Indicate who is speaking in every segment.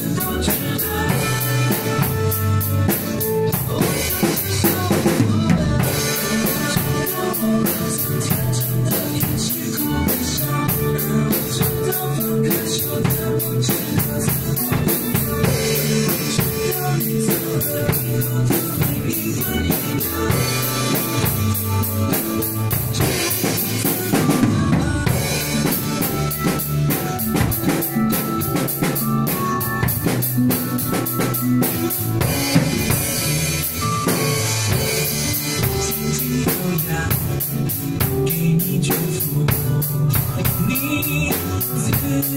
Speaker 1: 知不知道我想你也会流泪我知道我们曾天真地一起哭过笑让我知道放开手的我知道怎么你走了以后注定一个人轻轻优雅，给你祝福，你自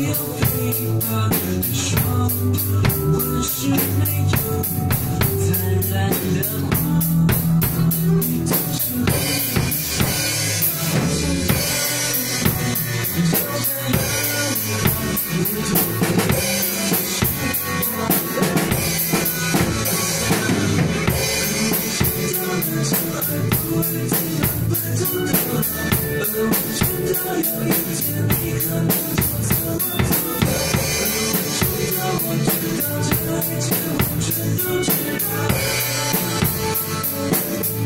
Speaker 1: 由飞吧，说我是没有灿烂的花，你的回头偷走了而我知道有一天你可能就这么走掉了我知道我知道这一切我全都知道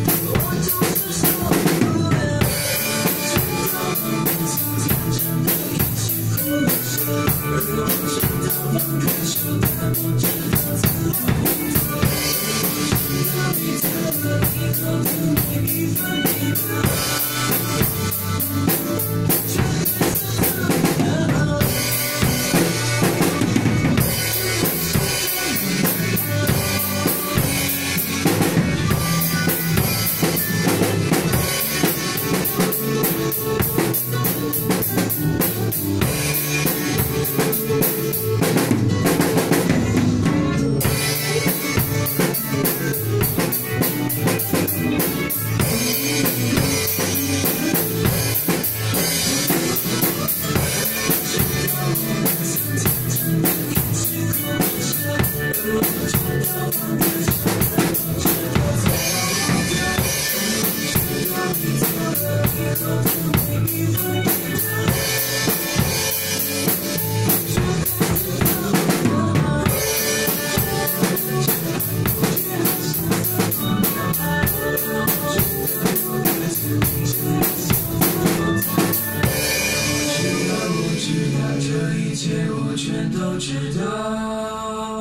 Speaker 1: 我总 Please believe me. 我知道，我知道这一切，我全都知道。